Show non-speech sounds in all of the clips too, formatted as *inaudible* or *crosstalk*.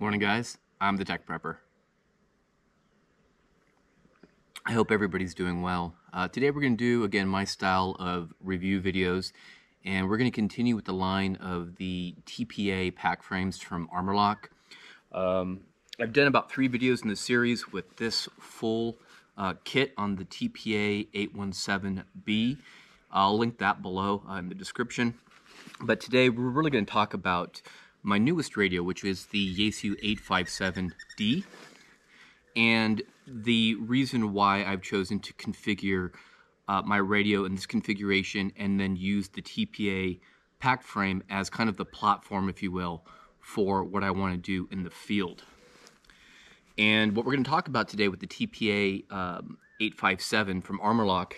Morning, guys. I'm the Tech Prepper. I hope everybody's doing well. Uh, today we're going to do, again, my style of review videos, and we're going to continue with the line of the TPA pack frames from ARMOLOQ. Um, I've done about three videos in the series with this full uh, kit on the TPA 817B. I'll link that below uh, in the description. But today we're really going to talk about my newest radio, which is the Yaesu 857D. And the reason why I've chosen to configure uh, my radio in this configuration and then use the TPA pack frame as kind of the platform, if you will, for what I want to do in the field. And what we're going to talk about today with the TPA um, 857 from ARMOLOQ,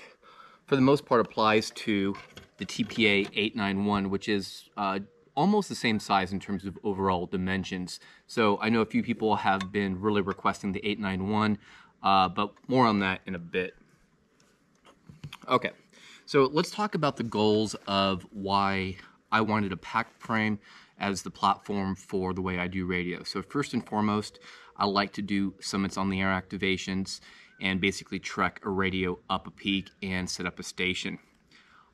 for the most part, applies to the TPA 891, which is uh, almost the same size in terms of overall dimensions. So I know a few people have been really requesting the 891, uh, but more on that in a bit. Okay, so let's talk about the goals of why I wanted a pack frame as the platform for the way I do radio. So first and foremost, I like to do summits on the air activations and basically trek a radio up a peak and set up a station.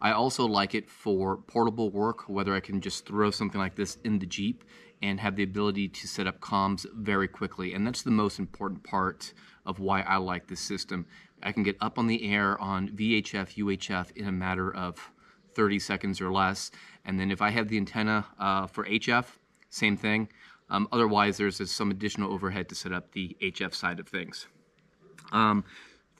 I also like it for portable work, whether I can just throw something like this in the Jeep and have the ability to set up comms very quickly. And that's the most important part of why I like this system. I can get up on the air on VHF, UHF in a matter of 30 seconds or less. And then if I have the antenna uh, for HF, same thing. Um, otherwise, there's some additional overhead to set up the HF side of things. Um,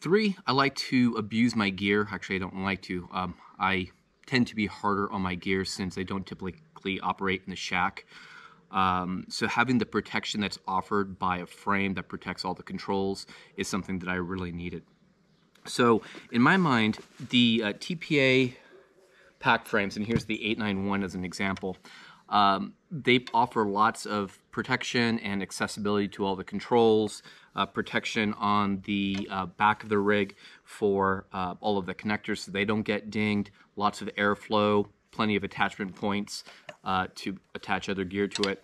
three, I like to abuse my gear. Actually, I don't like to. Um, I tend to be harder on my gear since I don't typically operate in the shack. Um, so having the protection that's offered by a frame that protects all the controls is something that I really needed. So in my mind, the uh, TPA pack frames, and here's the 891 as an example, um, they offer lots of protection and accessibility to all the controls, uh, protection on the uh, back of the rig for uh, all of the connectors so they don't get dinged, lots of airflow, plenty of attachment points uh, to attach other gear to it.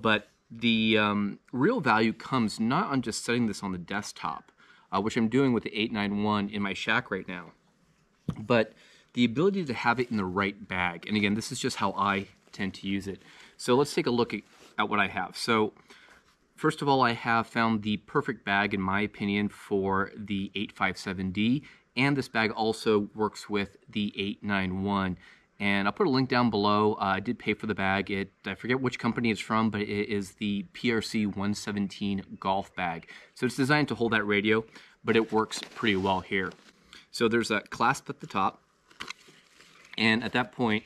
But the um, real value comes not on just setting this on the desktop, uh, which I'm doing with the 891 in my shack right now, but the ability to have it in the right bag. And again, this is just how I tend to use it. So let's take a look at, at what I have. So first of all, I have found the perfect bag, in my opinion, for the 857D. And this bag also works with the 891. And I'll put a link down below. Uh, I did pay for the bag. It I forget which company it's from, but it is the PRC 117 golf bag. So it's designed to hold that radio, but it works pretty well here. So there's a clasp at the top. And at that point,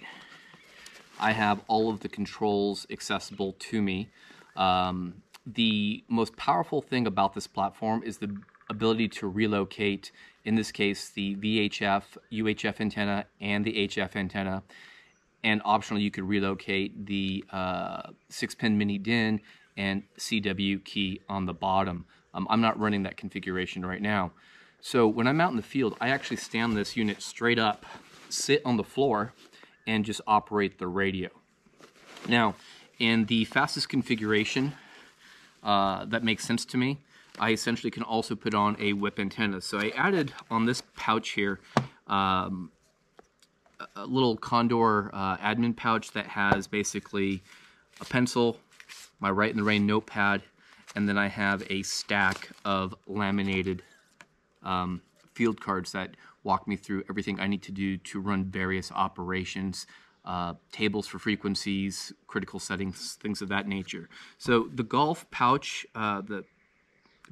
I have all of the controls accessible to me. Um, the most powerful thing about this platform is the ability to relocate, in this case, the VHF, UHF antenna, and the HF antenna. And optionally, you could relocate the uh, 6-pin mini DIN and CW key on the bottom. Um, I'm not running that configuration right now. So when I'm out in the field, I actually stand this unit straight up, sit on the floor, and just operate the radio. Now, in the fastest configuration uh, that makes sense to me, I essentially can also put on a whip antenna. So I added on this pouch here um, a little Condor uh, admin pouch that has basically a pencil, my Rite in the Rain notepad, and then I have a stack of laminated um, field cards that walk me through everything I need to do to run various operations, uh, tables for frequencies, critical settings, things of that nature. So the golf pouch, uh, the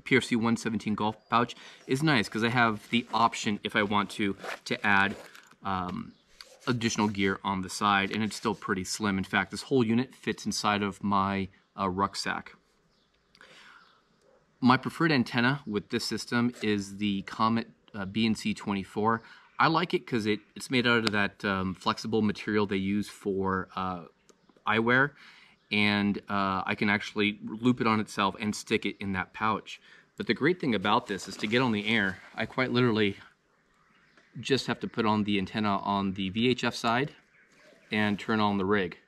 PRC 117 golf pouch is nice because I have the option if I want to to add um, additional gear on the side and it's still pretty slim. In fact, this whole unit fits inside of my uh, rucksack. My preferred antenna with this system is the Comet uh, BNC24. I like it because it, it's made out of that um, flexible material they use for uh, eyewear and uh, I can actually loop it on itself and stick it in that pouch. But the great thing about this is to get on the air, I quite literally just have to put on the antenna on the VHF side and turn on the rig.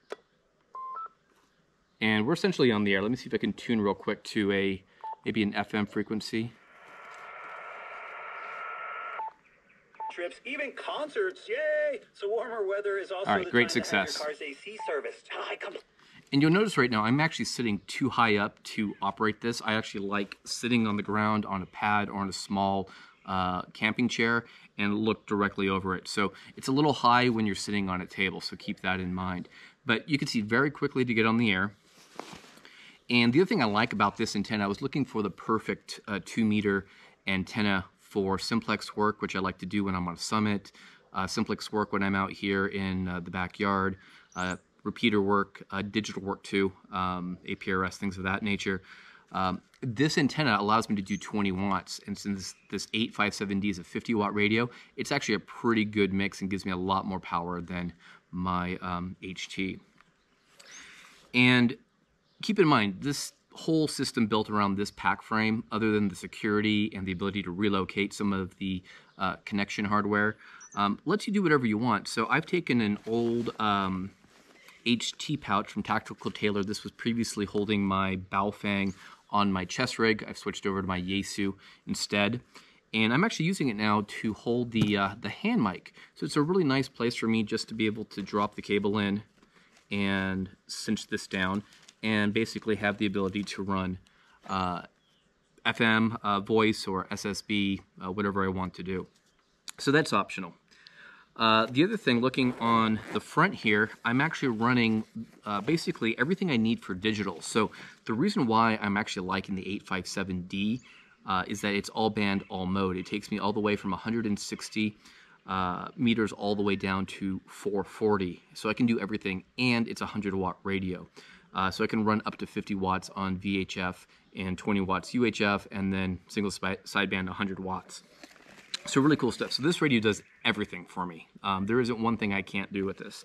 And we're essentially on the air. Let me see if I can tune real quick to a maybe an FM frequency. Trips, even concerts, yay! So warmer weather is also All right, the great time to have success. your car's AC serviced. I come And you'll notice right now, I'm actually sitting too high up to operate this. I actually like sitting on the ground on a pad or on a small uh, camping chair and look directly over it. So it's a little high when you're sitting on a table, so keep that in mind. But you can see very quickly to get on the air. And the other thing I like about this antenna, I was looking for the perfect uh, two meter antenna for simplex work, which I like to do when I'm on a summit, uh, simplex work when I'm out here in uh, the backyard, uh, repeater work, uh, digital work too, um, APRS, things of that nature. Um, this antenna allows me to do 20 watts, and since this 857D is a 50 watt radio, it's actually a pretty good mix and gives me a lot more power than my um, HT. And keep in mind, this whole system built around this pack frame, other than the security and the ability to relocate some of the uh, connection hardware, um, lets you do whatever you want. So I've taken an old um, HT pouch from Tactical Tailor. This was previously holding my Baofeng on my chest rig. I've switched over to my Yaesu instead. And I'm actually using it now to hold the, uh, the hand mic. So it's a really nice place for me just to be able to drop the cable in and cinch this down and basically have the ability to run uh, FM, uh, voice, or SSB, uh, whatever I want to do. So that's optional. Uh, the other thing, looking on the front here, I'm actually running uh, basically everything I need for digital. So the reason why I'm actually liking the 857D uh, is that it's all band, all mode. It takes me all the way from 160 uh, meters all the way down to 440. So I can do everything, and it's a 100 watt radio. Uh, so I can run up to 50 watts on VHF and 20 watts UHF, and then single sideband 100 watts. So really cool stuff. So this radio does everything for me. Um, there isn't one thing I can't do with this.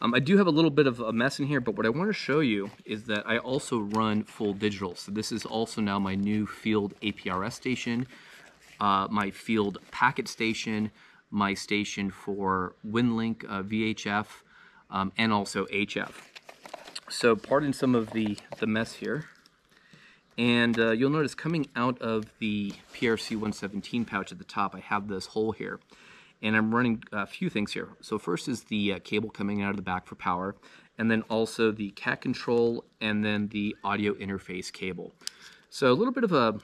Um, I do have a little bit of a mess in here, but what I want to show you is that I also run full digital. So this is also now my new field APRS station, uh, my field packet station, my station for WinLink uh, VHF, um, and also HF. So pardon some of the, the mess here. And uh, you'll notice coming out of the PRC 117 pouch at the top, I have this hole here. And I'm running a few things here. So first is the uh, cable coming out of the back for power, and then also the cat control, and then the audio interface cable. So a little bit of a,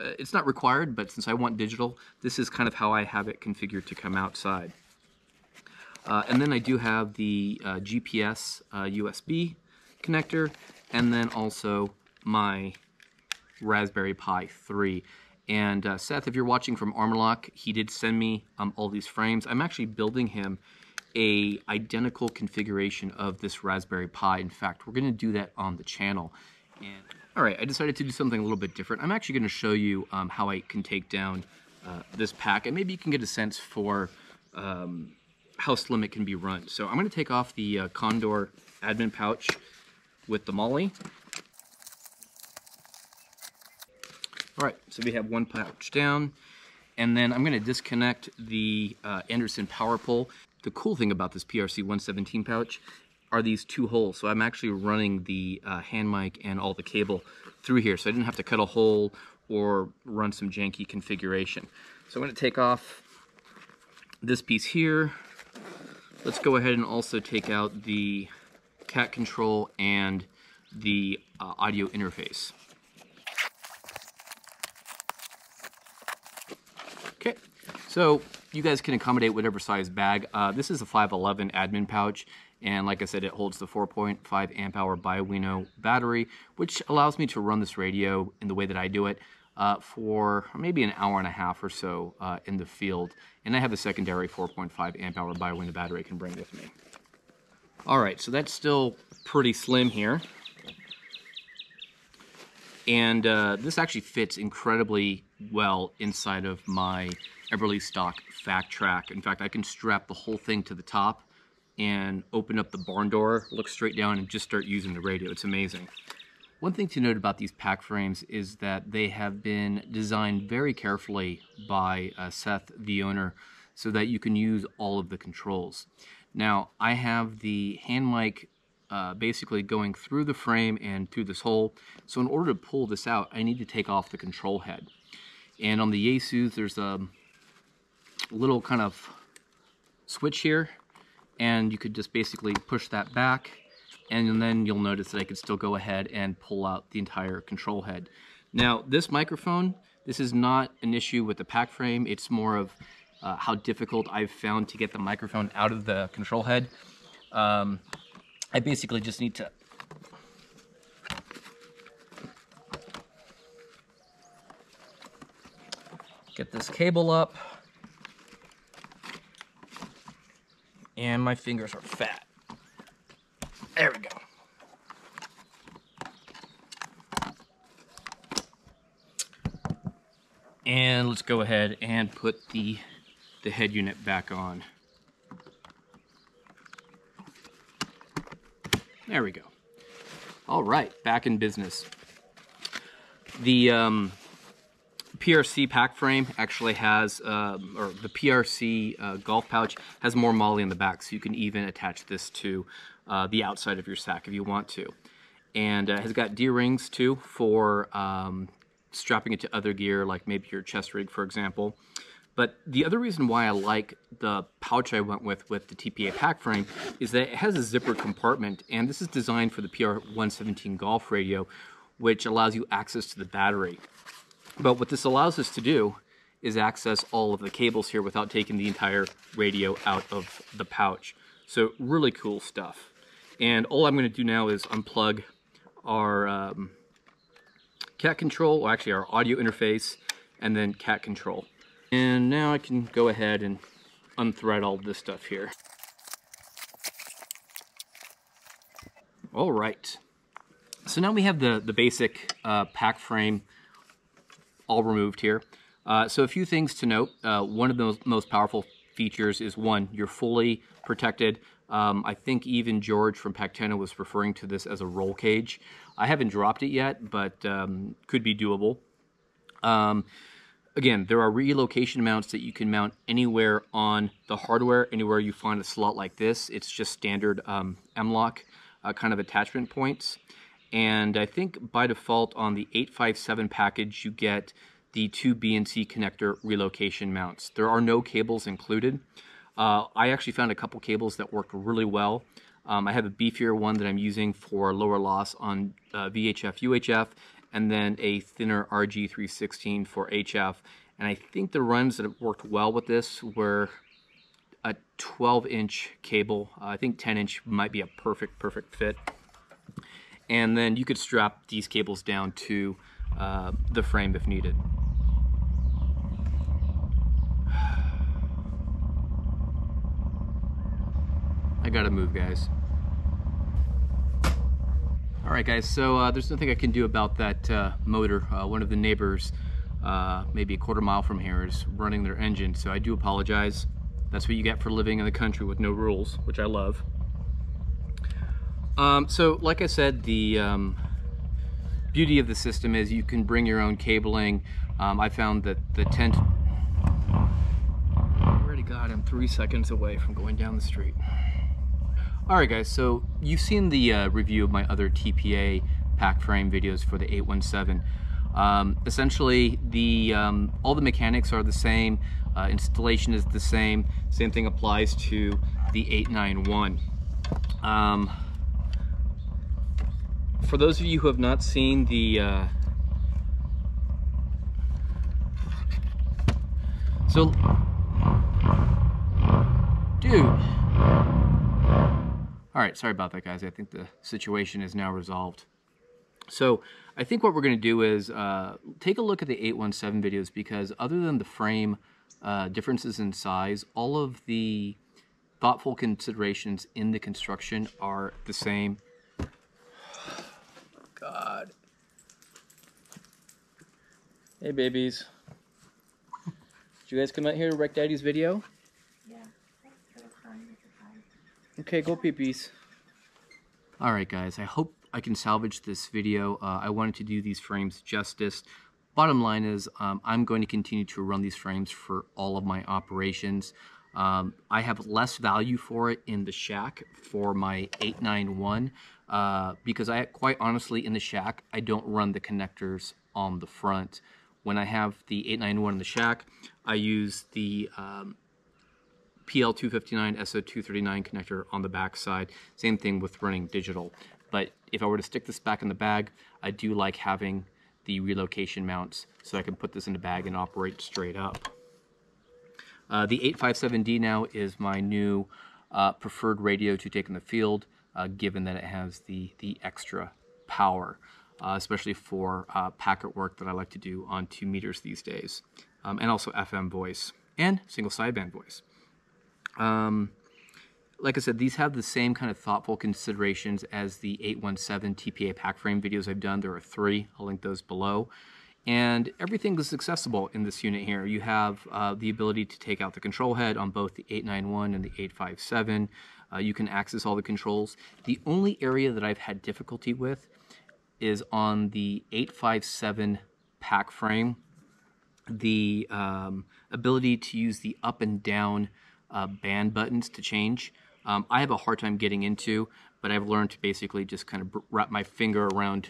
uh, it's not required, but since I want digital, this is kind of how I have it configured to come outside. Uh, and then I do have the uh, GPS USB connector, and then also my Raspberry Pi 3. And uh, Seth, if you're watching from ARMOLOQ, he did send me um, all these frames. I'm actually building him a identical configuration of this Raspberry Pi. In fact, we're going to do that on the channel. And all right, I decided to do something a little bit different. I'm actually going to show you um, how I can take down uh, this pack, and maybe you can get a sense for um, how slim it can be run. So I'm going to take off the uh, Condor admin pouch with the MOLLE. All right, so we have one pouch down, and then I'm going to disconnect the uh, Anderson power pole. The cool thing about this PRC 117 pouch are these two holes. So I'm actually running the uh, hand mic and all the cable through here. So I didn't have to cut a hole or run some janky configuration. So I'm to take off this piece here. Let's go ahead and also take out the cat control and the uh, audio interface. Okay, so you guys can accommodate whatever size bag. Uh, this is a 511 admin pouch, and like I said, it holds the 4.5 amp hour Bioenno battery, which allows me to run this radio in the way that I do it uh, for maybe an hour and a half or so uh, in the field. And I have a secondary 4.5 amp hour Bioenno battery I can bring with me. All right, so that's still pretty slim here. And uh, this actually fits incredibly well inside of my Eberlestock FAC Track. In fact, I can strap the whole thing to the top and open up the barn door, look straight down, and just start using the radio. It's amazing. One thing to note about these pack frames is that they have been designed very carefully by uh, Seth, the owner, so that you can use all of the controls. Now, I have the hand mic uh, basically going through the frame and through this hole. So in order to pull this out, I need to take off the control head. And on the Yaesus, there's a little kind of switch here, and you could just basically push that back, and then you'll notice that I could still go ahead and pull out the entire control head. Now, this microphone, this is not an issue with the pack frame. It's more of uh, how difficult I've found to get the microphone out of the control head. Um, I basically just need to get this cable up. And my fingers are fat. There we go. And let's go ahead and put the, the head unit back on. There we go. All right, back in business. The um, PRC pack frame actually has, um, or the PRC uh, golf pouch has more MOLLE in the back, so you can even attach this to uh, the outside of your sack if you want to. And uh, has got D-rings too for um, strapping it to other gear, like maybe your chest rig, for example. But the other reason why I like the pouch I went with with the TPA pack frame is that it has a zipper compartment, and this is designed for the PR117 Golf radio, which allows you access to the battery. But what this allows us to do is access all of the cables here without taking the entire radio out of the pouch. So really cool stuff. And all I'm going to do now is unplug our um, cat control, or actually our audio interface, and then cat control. And now I can go ahead and unthread all this stuff here. All right. So now we have the, the basic uh, pack frame all removed here. Uh, so a few things to note. Uh, one of the most, powerful features is one, you're fully protected. Um, I think even George from PackTenna was referring to this as a roll cage. I haven't dropped it yet, but um, could be doable. Um, again, there are relocation mounts that you can mount anywhere on the hardware, anywhere you find a slot like this. It's just standard um, M-LOK uh, kind of attachment points. And I think by default on the 857 package, you get the two BNC connector relocation mounts. There are no cables included. Uh, I actually found a couple cables that worked really well. Um, I have a beefier one that I'm using for lower loss on uh, VHF, UHF, and then a thinner RG316 for HF. And I think the runs that have worked well with this were a 12 inch cable. Uh, I think 10 inch might be a perfect, perfect fit. And then you could strap these cables down to uh, the frame if needed. *sighs* I gotta move, guys. All right, guys, so uh, there's nothing I can do about that uh, motor. Uh, one of the neighbors, uh, maybe a quarter mile from here, is running their engine, so I do apologize. That's what you get for living in the country with no rules, which I love. Um, so, like I said, the um, beauty of the system is you can bring your own cabling. Um, I found that the tent... I Already got him three seconds away from going down the street. Alright guys, so you've seen the uh, review of my other TPA pack frame videos for the 817. Um, essentially, the um, all the mechanics are the same, uh, installation is the same, same thing applies to the 891. Um, for those of you who have not seen the uh, so dude all right, sorry about that, guys. I think the situation is now resolved. So I think what we're going to do is uh, take a look at the 817 videos because other than the frame uh, differences in size, all of the thoughtful considerations in the construction are the same. God. Hey, babies. Did you guys come out here to wreck Daddy's video? Okay, go peepees. Alright guys, I hope I can salvage this video. Uh, I wanted to do these frames justice. Bottom line is, um, I'm going to continue to run these frames for all of my operations. Um, I have less value for it in the shack for my 891 uh, because I quite honestly in the shack I don't run the connectors on the front. When I have the 891 in the shack, I use the um, PL259 SO239 connector on the back side. Same thing with running digital. But if I were to stick this back in the bag, I do like having the relocation mounts so I can put this in the bag and operate straight up. Uh, the 857D now is my new uh, preferred radio to take in the field, uh, given that it has the, the extra power, uh, especially for uh, packet work that I like to do on two meters these days, um, and also FM voice and single sideband voice. Um, like I said, these have the same kind of thoughtful considerations as the 817 TPA pack frame videos I've done. There are three. I'll link those below. And everything is accessible in this unit here. You have uh, the ability to take out the control head on both the 891 and the 857. Uh, you can access all the controls. The only area that I've had difficulty with is on the 857 pack frame. The um, ability to use the up and down uh, band buttons to change um, I have a hard time getting into, but I've learned to basically just kind of wrap my finger around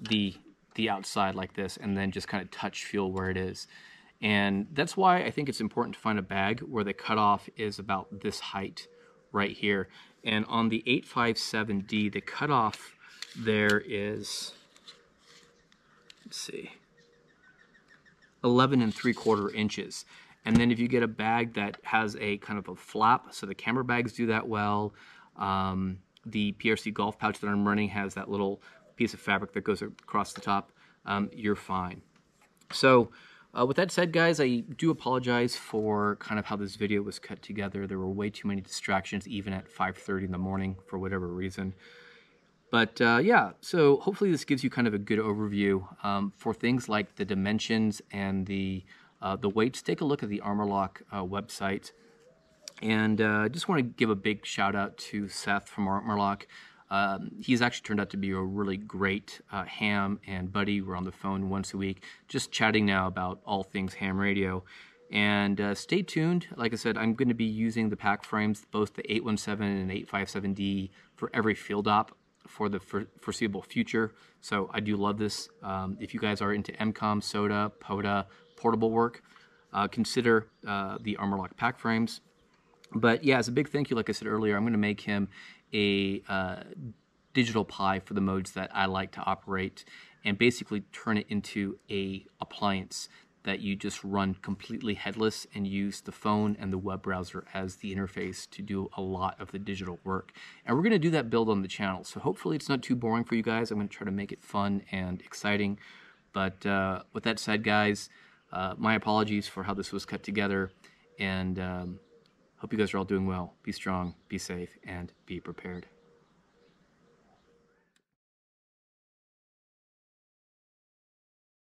the the outside like this and then just kind of touch feel where it is. And that's why I think it's important to find a bag where the cutoff is about this height right here. And on the 857D, the cutoff there is, let's see, 11 and 3 quarter inches. And then if you get a bag that has a kind of a flap, so the camera bags do that well. Um, the PRC golf pouch that I'm running has that little piece of fabric that goes across the top. Um, you're fine. So uh, with that said, guys, I do apologize for kind of how this video was cut together. There were way too many distractions, even at 5.30 in the morning, for whatever reason. But uh, yeah, so hopefully this gives you kind of a good overview um, for things like the dimensions and the uh, the weights, take a look at the ARMOLOQ uh, website. And uh, I just want to give a big shout out to Seth from ARMOLOQ. Um, he's actually turned out to be a really great uh, ham and buddy. We're on the phone once a week, just chatting now about all things ham radio. And uh, stay tuned. Like I said, I'm going to be using the pack frames, both the 817 and 857D, for every field op for the for foreseeable future. So I do love this. Um, if you guys are into EmComm, SOTA, POTA, portable work, uh, consider uh, the ARMOLOQ pack frames. But yeah, as a big thank you, like I said earlier, I'm going to make him a uh, digital Pi for the modes that I like to operate and basically turn it into a appliance that you just run completely headless and use the phone and the web browser as the interface to do a lot of the digital work. And we're going to do that build on the channel. So hopefully it's not too boring for you guys. I'm going to try to make it fun and exciting. But uh, with that said, guys, uh, my apologies for how this was cut together, and um, hope you guys are all doing well. Be strong, be safe, and be prepared.